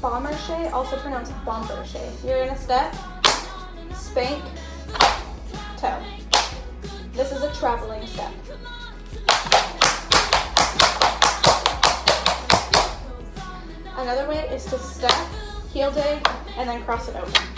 bombershay, also pronounced bomberche. You're gonna step, spank, toe. This is a traveling step. Another way is to step, heel dig, and then cross it over.